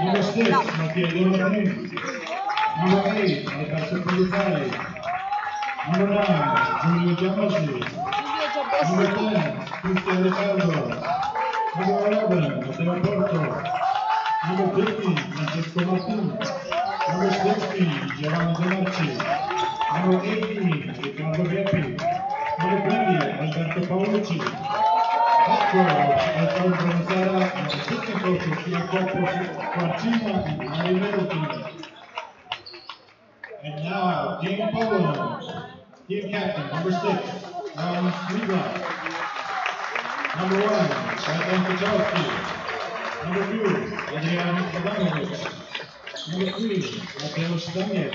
Uno stesso, ma che lavoramenti, uno lei, alle persone proprietarie, uno Nana, Giulio Giammaci, uno Ten, Cristian De Carlo, uno Robin, Matteo Porto, uno Pepi, Francesco Martini, uno Steffi, Giovanni De Marci, uno Emi, Riccardo Geppi, uno Pini, Alberto Paolucci, Head coach, Alfredo and assistant coaches, Jacopo Francina and Middleton. And now, Team Poland, team captain, number six, Ron Sliga. Number one, Adam Kachowski. Number two, Adrian Adamovich. Number three, Mateusz Daniel.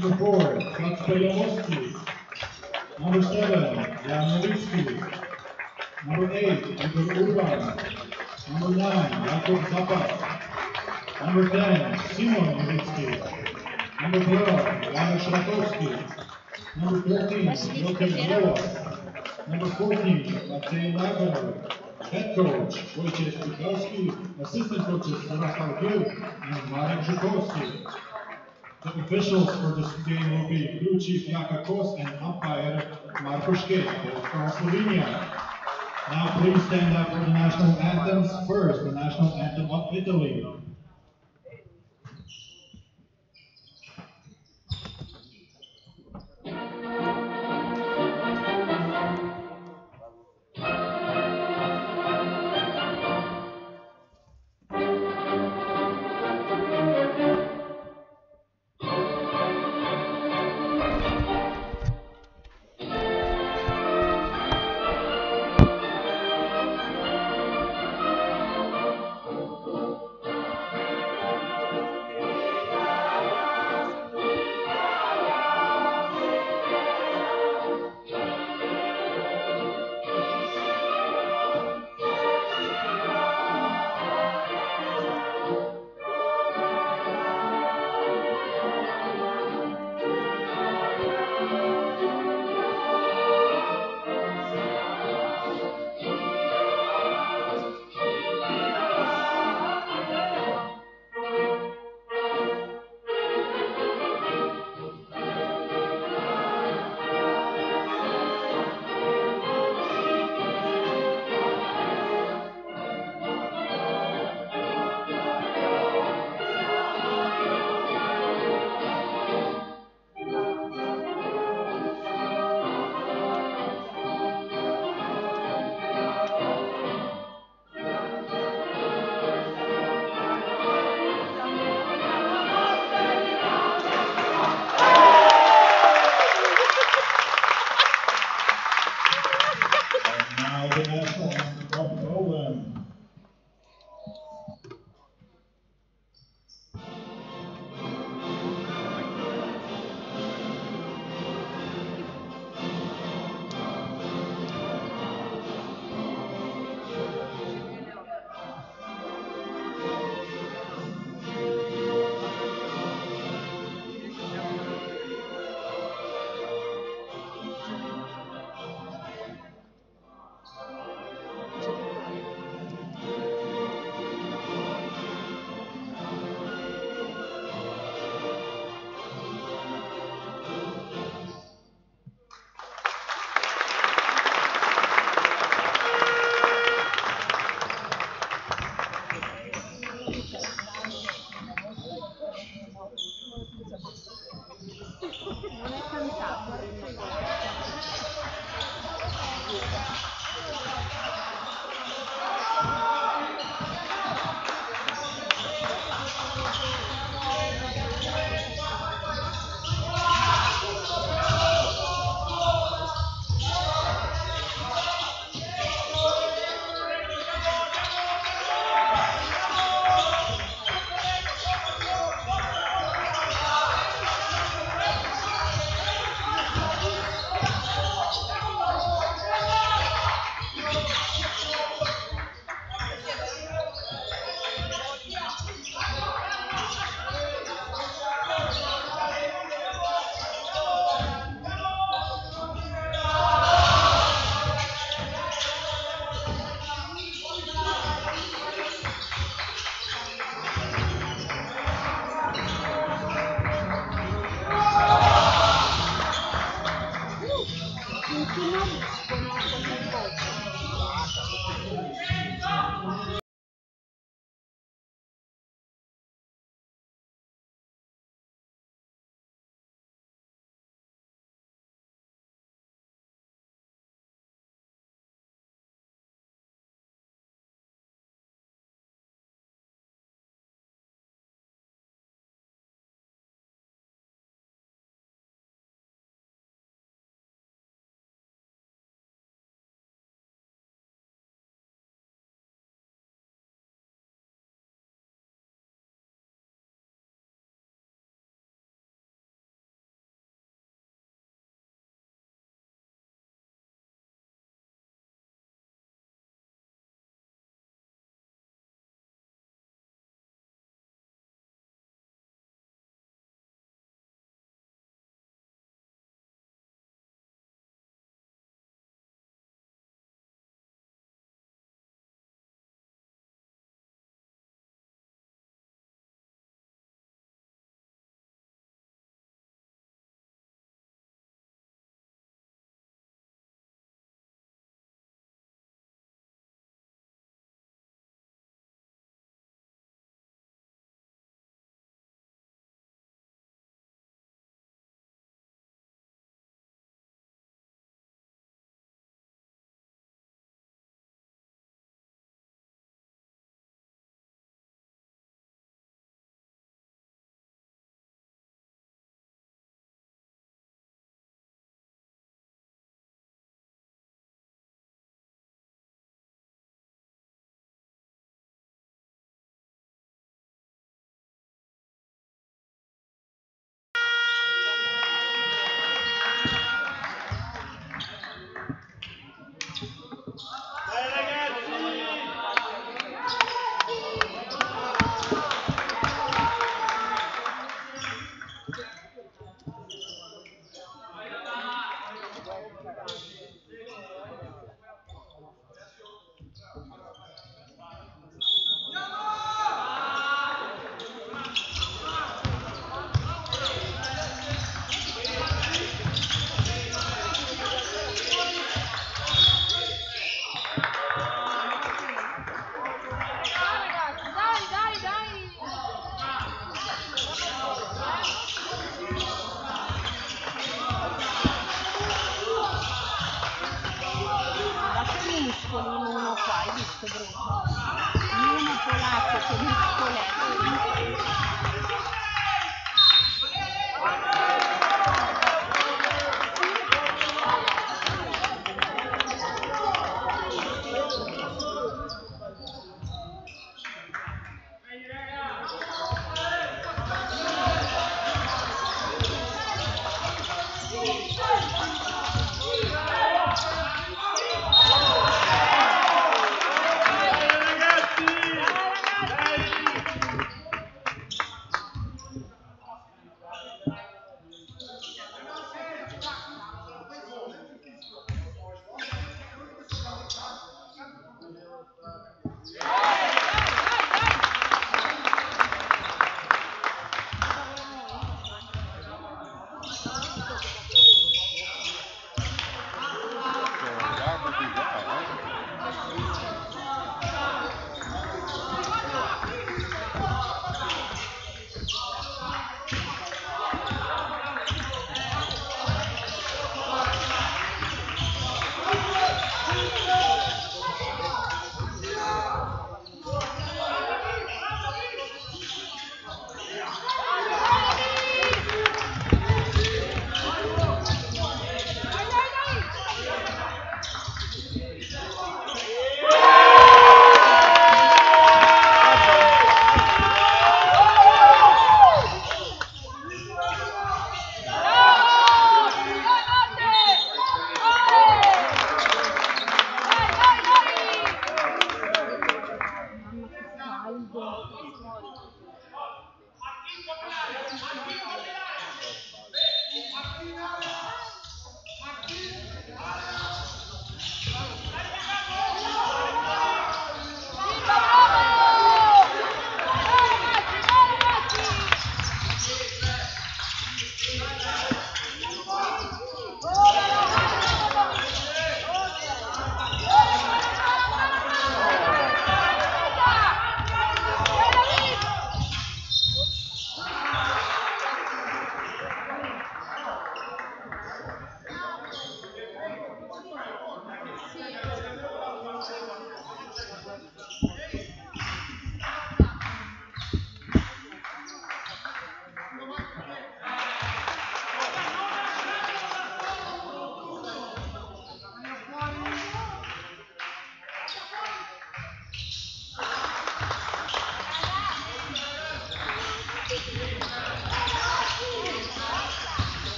Number four, Kacper Jaworski. Number seven, Jan Nowicki. Number eight, Igor Urban. Number nine, Jakub Zapat. Number ten, Simon Nowicki. Number twelve, Janusz Rakowski. Number thirteen, Joachim Noah. Number fourteen, Maciej Nagar. Head coach, Wojciech Pikowski. Assistant coaches, Jarosław Gil and Marek Żukowski. The officials for this game will be crew chief Jaka Kos and umpire Marko both from Slovenia. Now please stand up for the national anthems. First, the national anthem of Italy.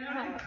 Yeah.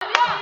Yeah.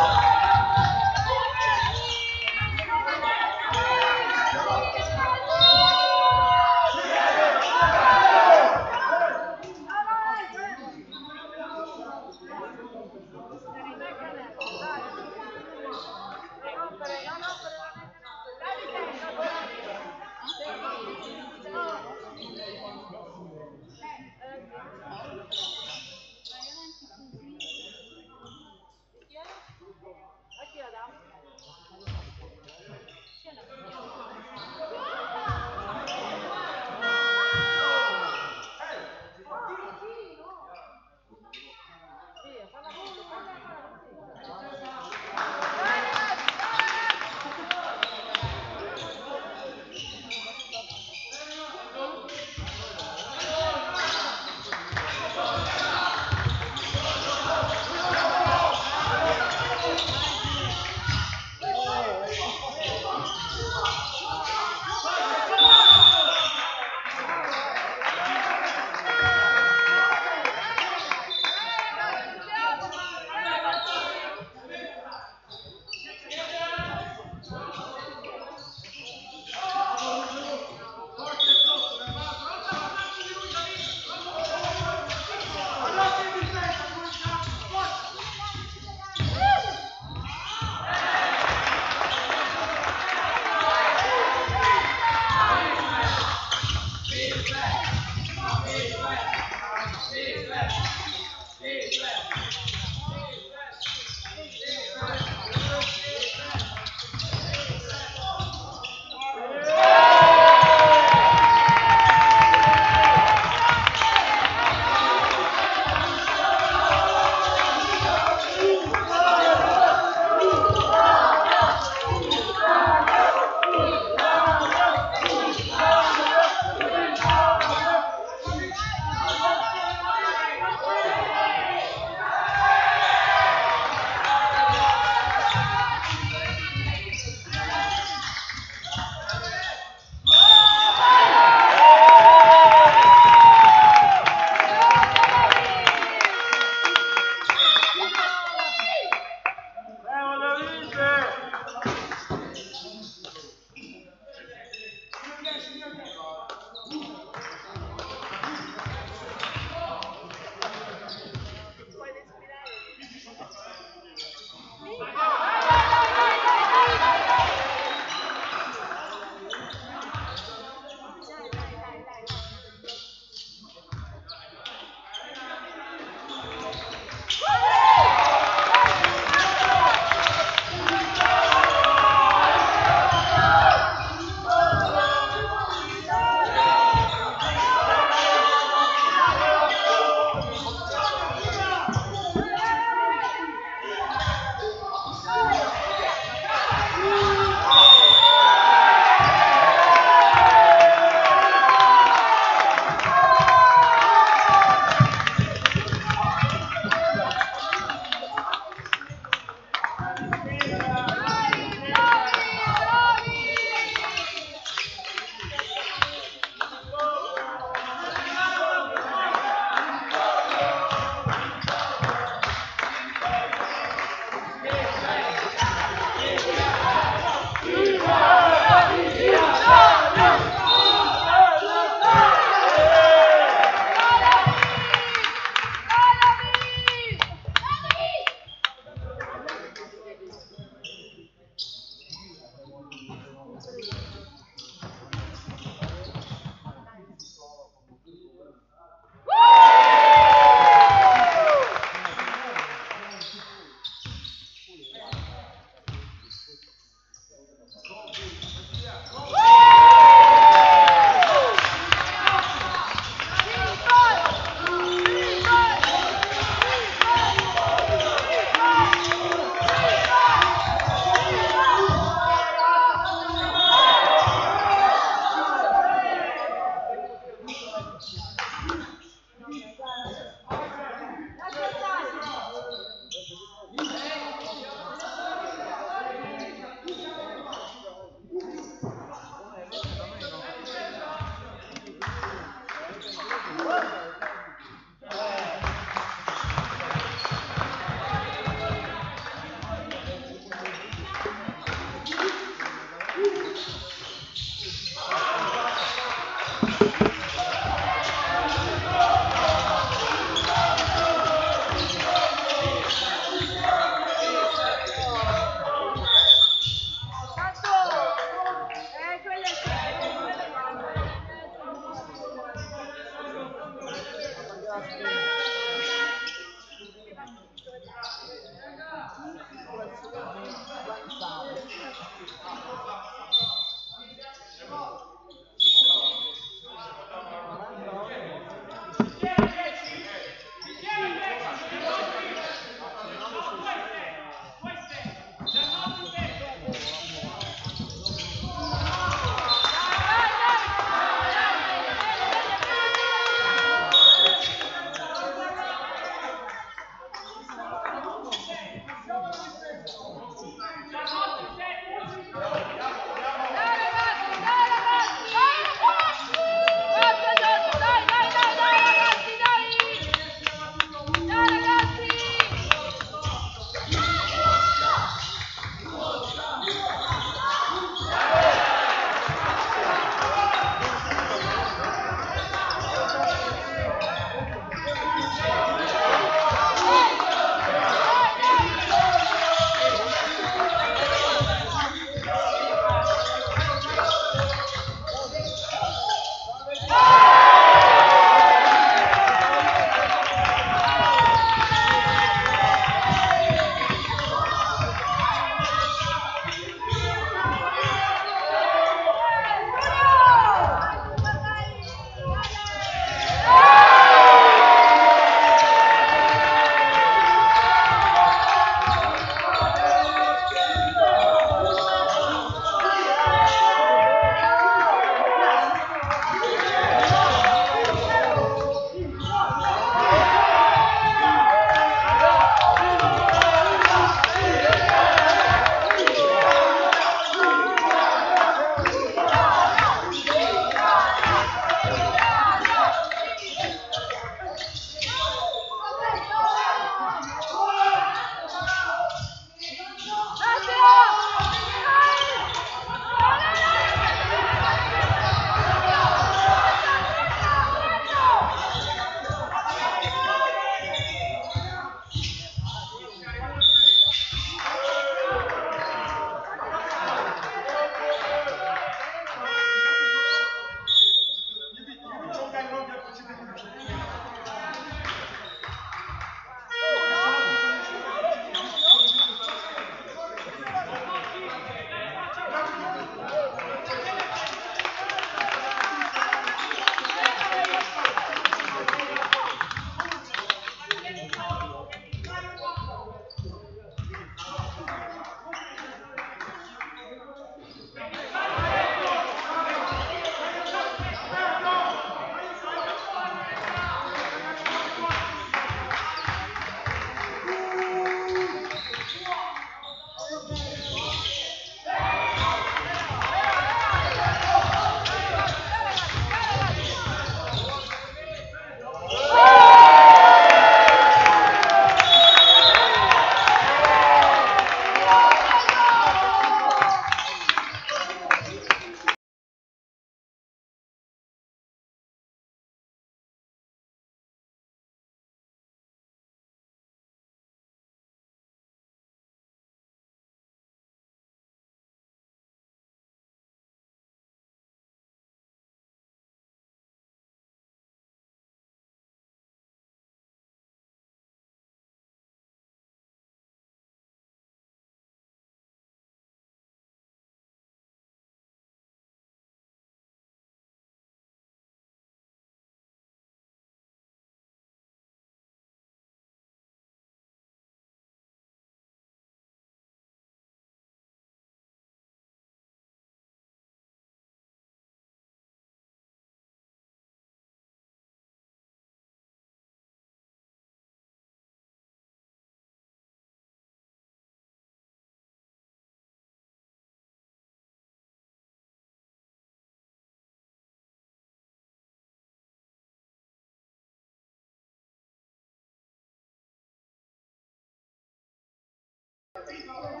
Vai,